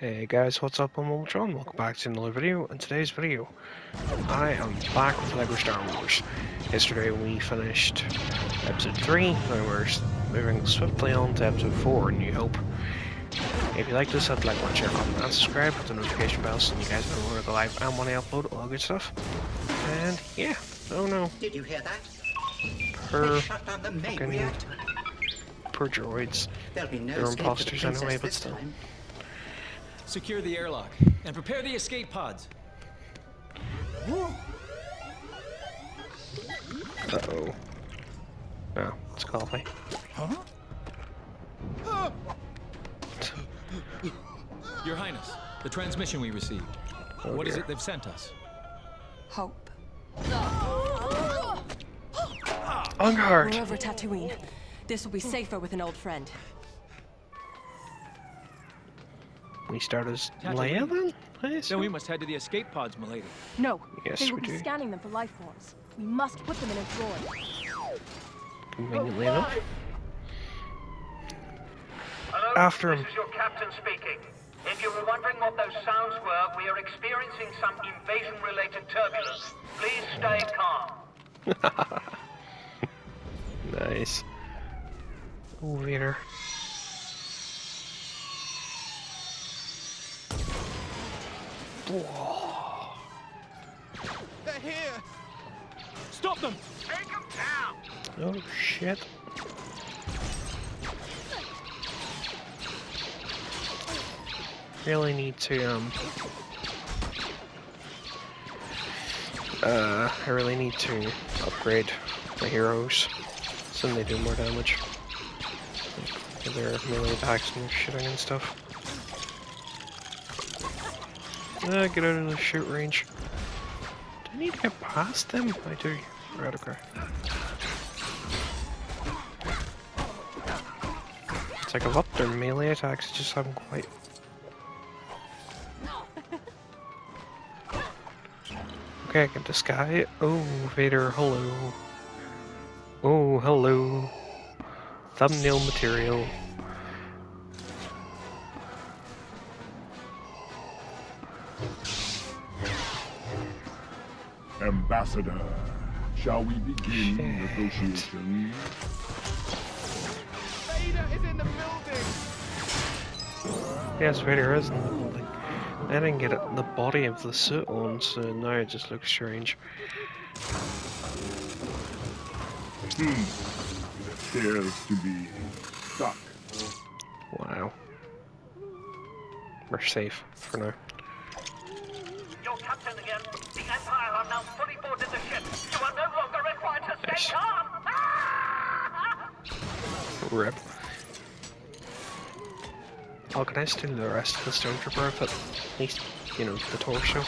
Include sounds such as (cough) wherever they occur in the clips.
Hey guys, what's up? I'm Ultron. Welcome back to another video. In today's video, I am back with LEGO Star Wars. Yesterday we finished episode 3, now we're moving swiftly on to episode 4, New Hope. If you like this, I'd like, one share, comment, and subscribe, hit the notification bell so you guys know when I go live and when I upload, all good stuff. And yeah, oh no. Did you hear that? Per They shut down the main fucking reactor. per droids. There'll be no They're the imposters anyway, but still. time. Secure the airlock and prepare the escape pods. Uh oh. No, it's coffee. Your Highness, the transmission we received. Oh, What is dear. it they've sent us? Hope. On guard! We're over Tatooine. This will be safer with an old friend. We start as Tatooine. Leia then? Then we must head to the escape pods, milady. No, Yes, they will we be do. scanning them for life forms. We must put them in a drawer. Conveniently enough. Hello, After this him. is your captain speaking. If you were wondering what those sounds were, we are experiencing some invasion-related turbulence. Please stay calm. (laughs) Nice. Oh, They're here! Stop them! Take them down! Oh, shit. Really need to, um... Uh, I really need to upgrade my heroes so they do more damage. Like, their melee attacks and shooting and stuff. Uh, get out of the shoot range. Do I need to get past them? I do. Right, okay. It's like I've upped their melee attacks, just haven't quite. Okay, I get the sky. Oh, Vader, hello. Oh, hello. Thumbnail material. Ambassador, shall we begin Shit. negotiations? Vader is in the building! Yes, Vader is in the building. I didn't get the body of the suit on, so now it just looks strange. Hmm. It appears to be stuck. Wow. We're safe for now. Your captain again. The Empire are now fully boarded the ship. You are no longer required to stay Yes. calm. Rip. Oh, can I steal the rest of the Stormtrooper outfit? At least, you know, the torso.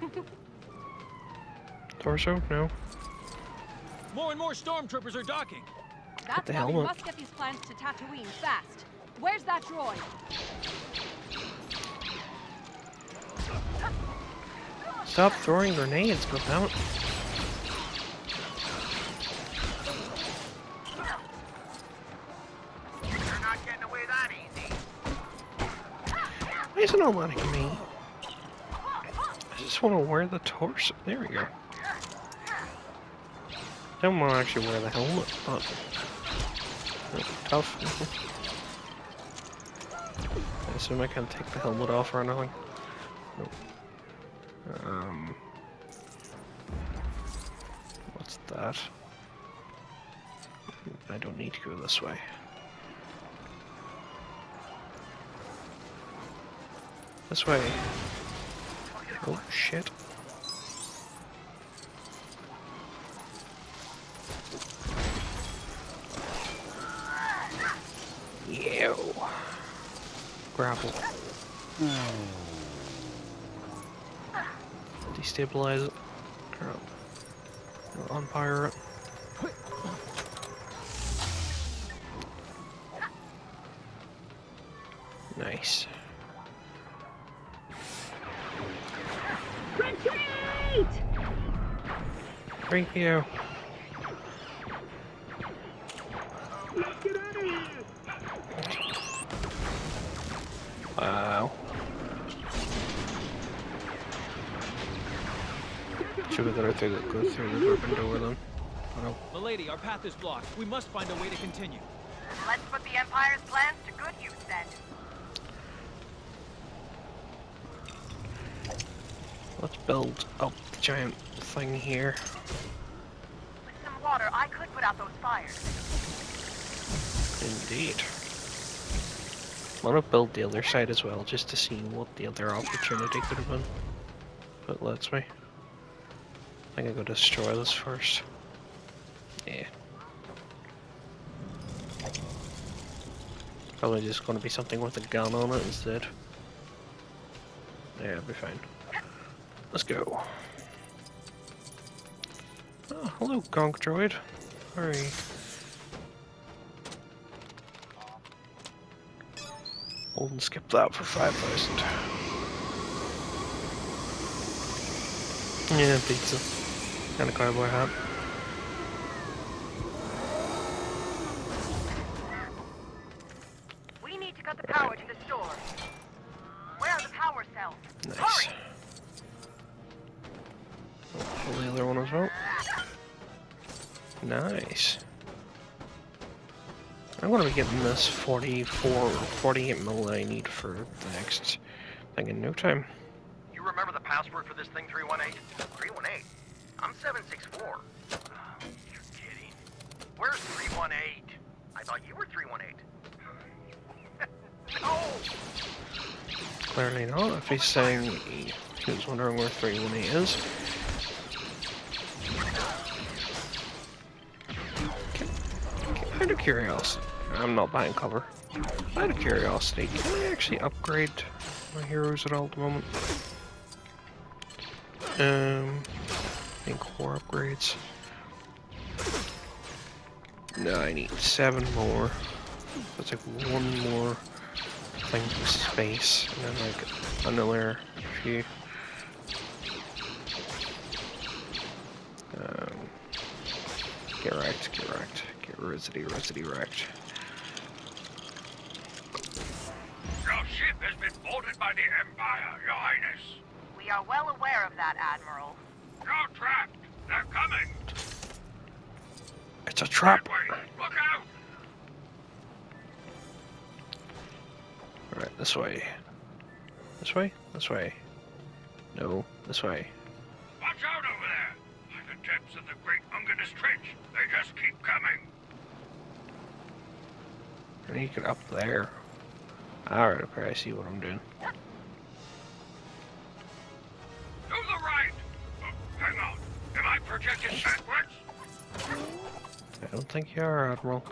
(laughs) torso? No. More and more stormtroopers are docking. That's the why we must get these plans to Tatooine fast. Where's that droid? Stop throwing grenades, easy. Why is it not letting me? I just want to wear the torso. There we go. Don't want to actually wear the helmet, but tough. (laughs) I assume I can take the helmet off or anything. Nope. Um. What's that? I don't need to go this way. This way. Oh shit. Destabilize it. Crap. Umpire uh, it. Nice. Retreat! 3PO. Should we go through the go through the door then? Oh, Milady, our path is blocked. We must find a way to continue. Let's put the Empire's plans to good use then. let's build up the giant thing here. With some water, I could put out those fires. Indeed. I want to build the other side as well, just to see what the other opportunity could have been. But let's me. I think I go destroy this first. Yeah. Probably just to be something with a gun on it instead. Yeah, it'll be fine. Let's go. Oh, hello, Gonk Droid. Hurry. Hold and skip that for 5,000. Yeah, pizza. And a cowboy hat. We need to cut the power to the store. Where are the power cells? Nice. Hurry! Pull the other one as well. Nice. I'm gonna be getting this 44 or 48 mil I need for the next thing in no time. You remember the password for this thing, 318? 318? I'm 764. Oh, (sighs) you're kidding. Where's 318? I thought you were 318. (laughs) no! Clearly not, if he's saying he was wondering where 318 is. Out of curiosity, I'm not buying cover. Out of curiosity, can I actually upgrade my heroes at all at the moment? Um, in core upgrades. No, I need seven more. That's like one more thing for space, and then like another few. Um, get wrecked, get wrecked, get resity, resity wrecked. Your ship has been boarded by the Empire, Your Highness. We are well aware of that, Admiral. You're trapped. They're coming. It's a trap! Wait, look out! Alright, this way. This way? This way. No, this way. Watch out over there. By the depths of the Great Unganus Trench. They just keep coming. I need to get up there. Alright, okay, I see what I'm doing. To the right. I don't think you are, Admiral.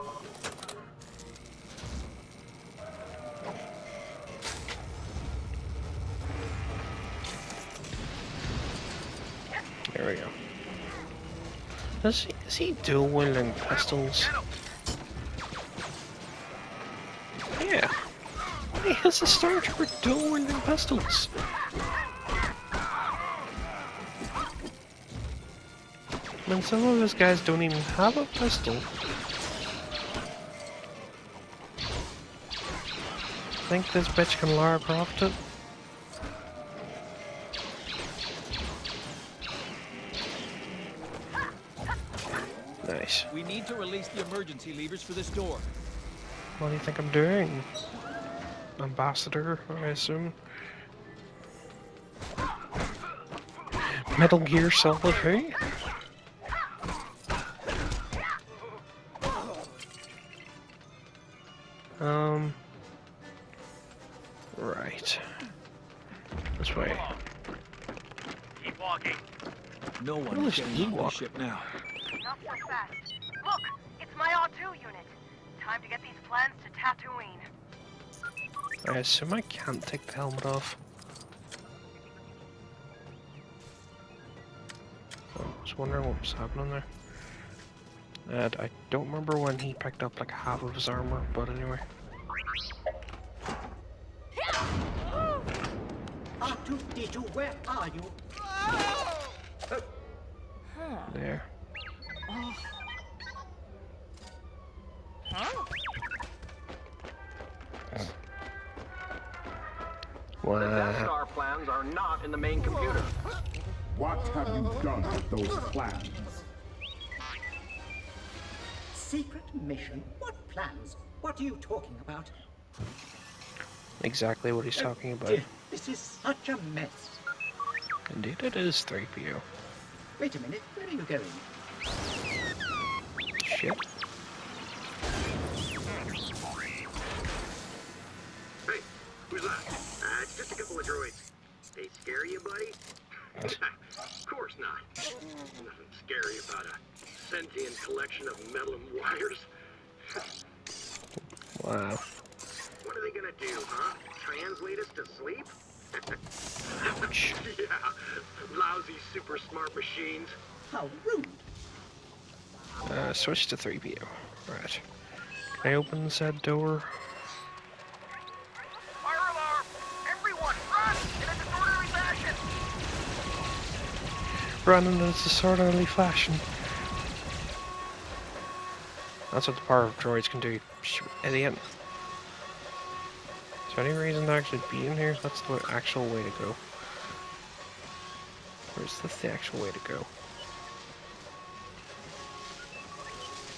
There we go. Is he, is he dual wielding pistols? Yeah. Why is the Stormtrooper dual wielding pistols? and some of those guys don't even have a pistol. Think this bitch can Lara Croft it? Nice. We need to release the emergency levers for this door. What do you think I'm doing? Ambassador, I assume. Metal Gear Solid 3? No one Who is is getting off Ewok? the ship now. Not so fast. Look, it's my R2 unit. Time to get these plans to Tatooine. Uh, I assume I can't take the helmet off. Oh, I was wondering what was happening there. And I don't remember when he picked up like half of his armor, but anyway. R2-D2, where are you? Ah! There. The Death Star plans are not in the main computer. What have you done with those plans? Secret mission? What plans? What are you talking about? Exactly what he's talking about. This is such a mess. Indeed, it is 3PO. Wait a minute, where are you going? Shit. Hey, who's that? Uh, it's just a couple of droids. They scare you, buddy? (laughs) of course not. Nothing scary about a sentient collection of metal and wires. (laughs) Wow. What are they gonna do, huh? Translate us to sleep? Ouch. yeah, lousy super smart machines. How rude. Uh, switch to 3PO. Right. Can I open said door? Fire alarm! Everyone, run! In a disorderly fashion! Run in a disorderly fashion. That's what the power of droids can do, you idiot. There any reason to actually be in here? That's the actual way to go. Where's this the actual way to go?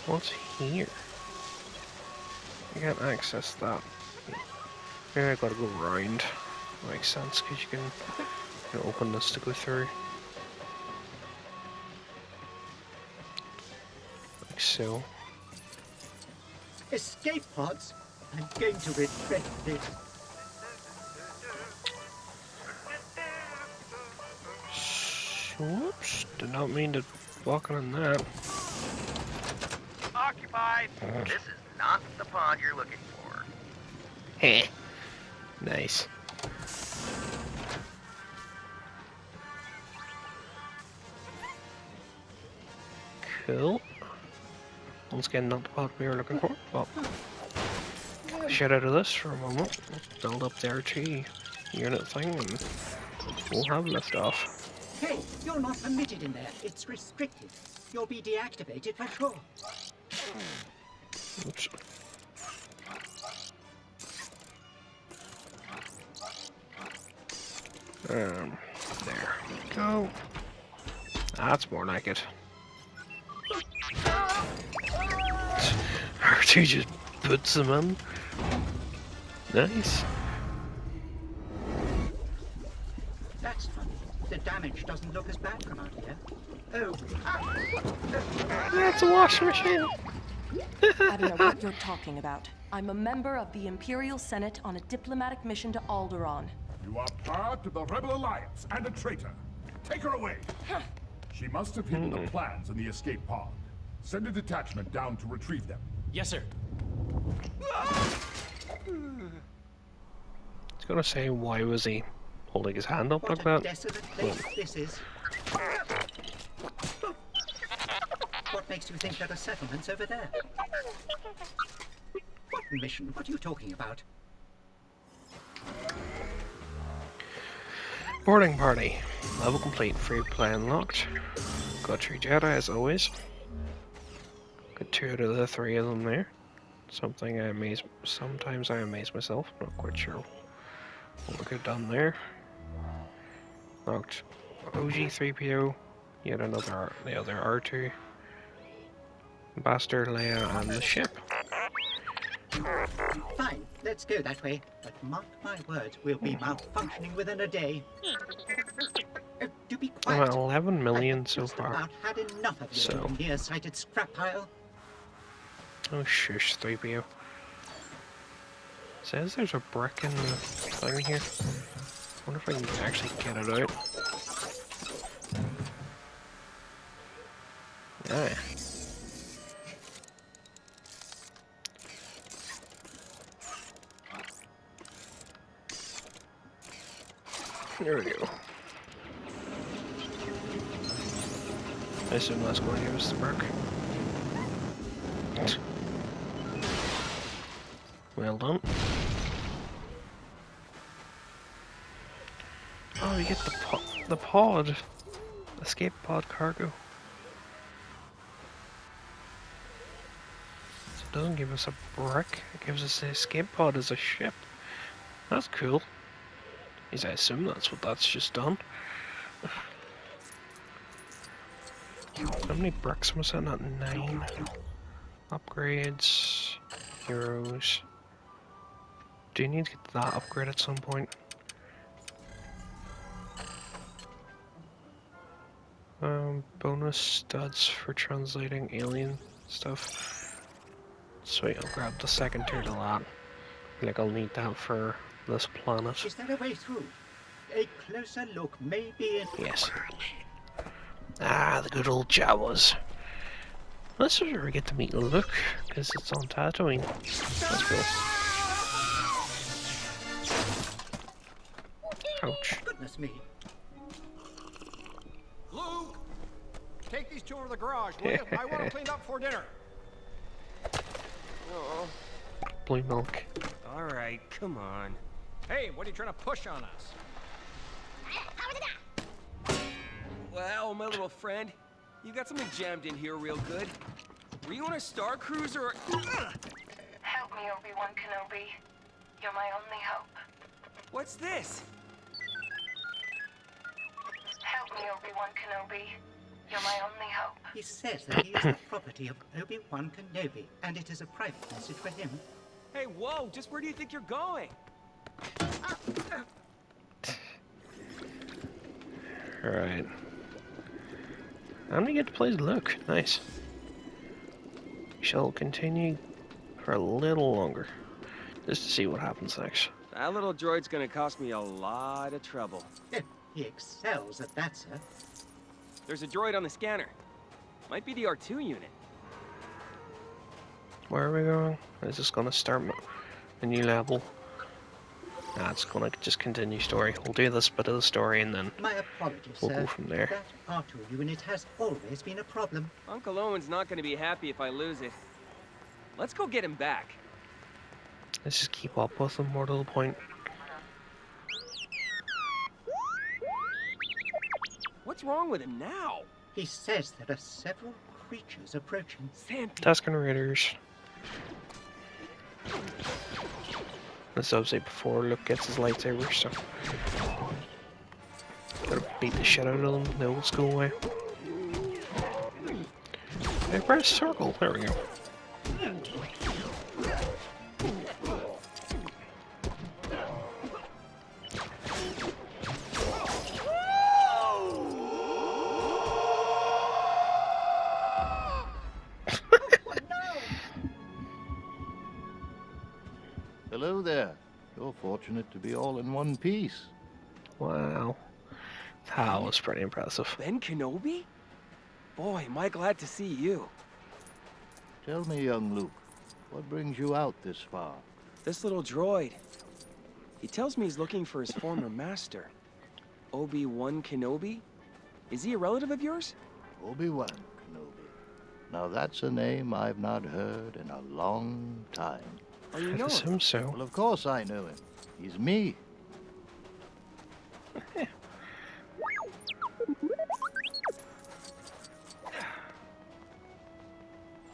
What's here? I can't access that. Maybe I gotta go round. Makes sense, because you can, you can open this to go through. Like so. Escape pods? I'm going to regret this. Whoops, did not mean to walk on that. Occupied! Uh. This is not the pod you're looking for. Heh. Nice. Cool. Once again, not the pod we were looking for, but shit out of this for a moment. Build up the RT unit thing and we'll have liftoff. Hey, you're not permitted in there. It's restricted. You'll be deactivated for sure. Um, there we go. That's more like it. R2 (laughs) just puts them in. Nice. Damage doesn't look as bad from out here. Oh, That's a washing machine. I don't know what you're talking about. I'm a member of the Imperial Senate on a diplomatic mission to Alderaan. You are part of the Rebel Alliance and a traitor. Take her away. She must have hidden the hmm. plans in the escape pod. Send a detachment down to retrieve them. Yes, sir. It's gonna say, why was he holding his hand up what like a that? place this is. What makes you think there are settlements over there? What mission? What are you talking about? Boarding party. Level complete. Free play unlocked. Got three Jedi as always. Got two out of the three of them there. Something I amaze. Sometimes I amaze myself. Not quite sure what we could have done there. Locked OG 3PO. Yet another the other R2. Ambassador Leia and the ship. Fine, let's go that way. But mark my words, we'll be malfunctioning within a day. Uh, do be quiet. at 11 million so far. about had enough of So. near-sighted scrap pile. Oh shush, 3PO. Says there's a brick in the thing here. Wonder if I can actually get it out. Yeah. There we go. I assume that's going to give the brick. Well done. Oh, you get the pod, the pod, escape pod cargo. So it doesn't give us a brick. It gives us the escape pod as a ship. That's cool. At least I assume that's what that's just done. How many bricks was that? Not nine. Upgrades, heroes. Do you need to get that upgrade at some point? Um, bonus studs for translating alien stuff. Sweet, I'll grab the second tier to that. Like I'll need that for this planet. Is there a way through? A closer look may be in... Yes. Ah, the good old Jawas. This is where we get to meet Luke, because it's on Tatooine. That's cool. Ouch. Goodness me. Luke! Take these two over to the garage, will you? (laughs) I want them cleaned up for dinner. Oh, Blue milk. all right, come on. Hey, what are you trying to push on us? Well, my little friend, you got something jammed in here real good. Were you on a Star Cruiser or... Help me, Obi-Wan Kenobi. You're my only hope. What's this? Me, Obi-Wan Kenobi. You're my only hope. He says that he is the property of Obi-Wan Kenobi, and it is a private message for him. Hey, whoa, just where do you think you're going? Alright. I'm gonna get to play as Luke. Nice. We shall continue for a little longer. Just to see what happens next. That little droid's gonna cost me a lot of trouble. (laughs) He excels at that, sir. There's a droid on the scanner. Might be the R2 unit. Where are we going? Is this gonna start a new level? Nah, it's gonna just continue story. We'll do this bit of the story and then My apologies, we'll sir. go from there. That R2 unit has always been a problem. Uncle Owen's not gonna be happy if I lose it. Let's go get him back. Let's just keep up with them more to the point. What's wrong with him now? He says there are several creatures approaching. Santi. Tusken Raiders. This is obviously before Luke gets his lightsaber, so gotta beat the shit out of them the old school way. Hey, press circle. There we go. There. You're fortunate to be all in one piece. Wow. That was pretty impressive. Ben Kenobi? Boy, am I glad to see you. Tell me, young Luke, what brings you out this far? This little droid. He tells me he's looking for his former master. Obi-Wan Kenobi? Is he a relative of yours? Obi-Wan Kenobi. Now that's a name I've not heard in a long time. Oh, you I know him? so. Well, of course I know him. He's me.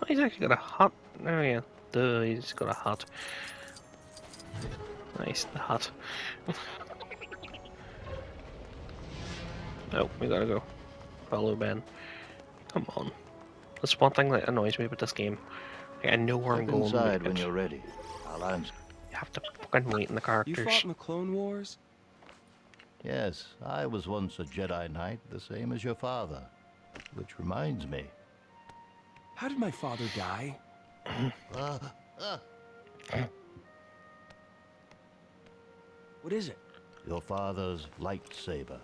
Oh, he's actually got a hut. Oh yeah, duh, he's got a hut. Nice, the hut. oh, we gotta go. Follow Ben. Come on. That's one thing that annoys me about this game. Like, I know where I'm going. inside when you're ready. I'll. You have to fucking wait in the car. You characters. fought in the Clone Wars? Yes, I was once a Jedi Knight, the same as your father. Which reminds me. How did my father die? Uh, (coughs) uh, What is it? your father's lightsaber.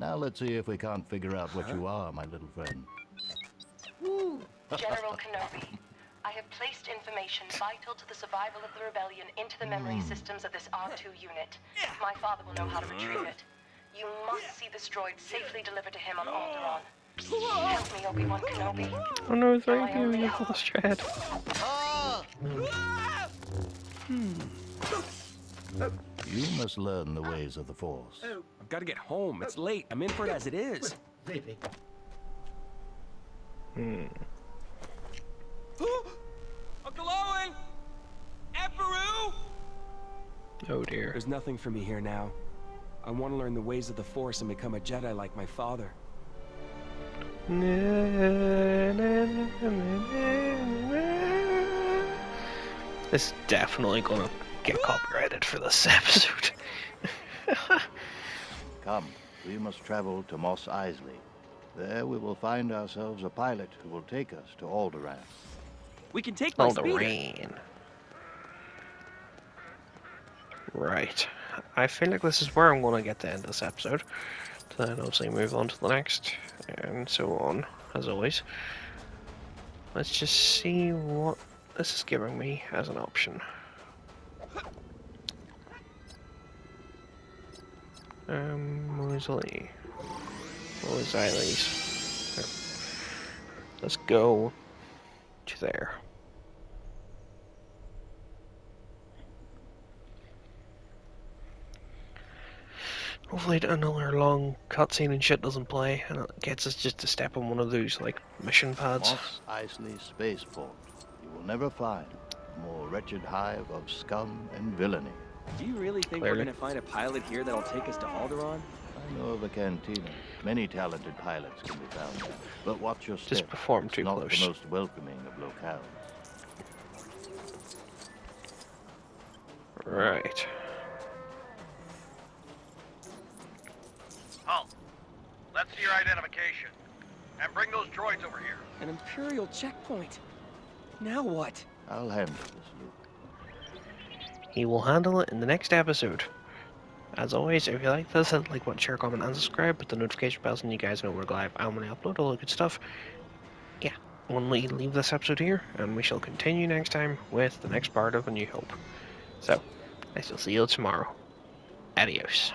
Now let's see if we can't figure out what you are, my little friend. General Kenobi, I have placed information vital to the survival of the rebellion into the memory systems of this R2 unit. My father will know how to retrieve it. You must see this droid safely delivered to him on Alderaan. Help me, Obi-Wan Kenobi. Oh no, it's You're right here. only You hope. lost your head. You must learn the ways of the Force. Oh, I've got to get home. It's late. I'm in for it as it is. really? Hmm. Oh dear. There's nothing for me here now. I want to learn the ways of the Force and become a Jedi like my father. This is definitely gonna get copyrighted for this (laughs) episode. (laughs) Come, we must travel to Mos Eisley. There we will find ourselves a pilot who will take us to Alderaan. We can take my speeder. Alderaan. Right. I feel like this is where I'm gonna get to end of this episode. Then obviously move on to the next, and so on, as always. Let's just see what this is giving me as an option. Um, Mosley. Mosley's. Let's go to there. Hopefully another long cutscene and shit doesn't play and it gets us just to step on one of those like mission pads. Mos Eisley Spaceport. You will never find a more wretched hive of scum and villainy. Do you really think Clearly. we're gonna find a pilot here that'll take us to Alderaan? I know of a cantina. Many talented pilots can be found there. But watch your step. Just perform It's too not close. the most welcoming of locales. Right. Hull, let's see your identification. And bring those droids over here. An Imperial checkpoint. Now what? I'll handle this, Luke. He will handle it in the next episode. As always, if you like this, hit like, button, share, comment, and subscribe. Put the notification bells, and you guys know we're live and when I upload all the good stuff. Yeah, when we leave this episode here, and we shall continue next time with the next part of A New Hope. So, I shall see you tomorrow. Adios.